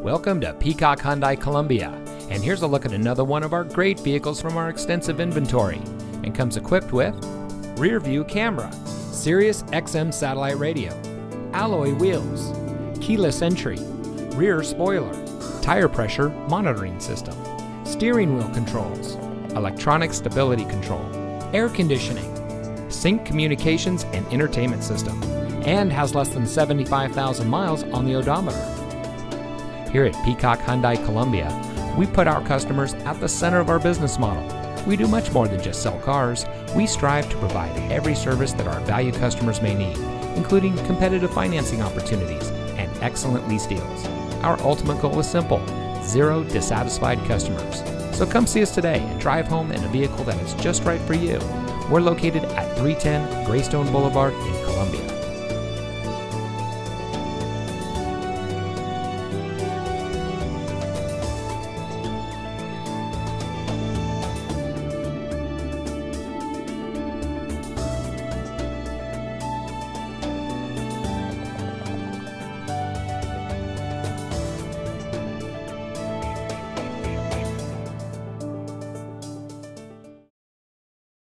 Welcome to Peacock Hyundai Columbia, and here's a look at another one of our great vehicles from our extensive inventory, and comes equipped with rear view camera, Sirius XM satellite radio, alloy wheels, keyless entry, rear spoiler, tire pressure monitoring system, steering wheel controls, electronic stability control, air conditioning, sync communications and entertainment system, and has less than 75,000 miles on the odometer. Here at Peacock Hyundai Columbia, we put our customers at the center of our business model. We do much more than just sell cars. We strive to provide every service that our valued customers may need, including competitive financing opportunities and excellent lease deals. Our ultimate goal is simple zero dissatisfied customers. So come see us today and drive home in a vehicle that is just right for you. We're located at 310 Greystone Boulevard in.